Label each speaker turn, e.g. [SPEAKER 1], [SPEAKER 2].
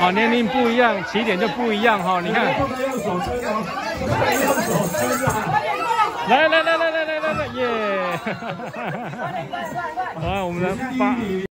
[SPEAKER 1] 好，年龄不一样，起点就不一样。哈，你看，来来来来来来来耶，好，我们来发。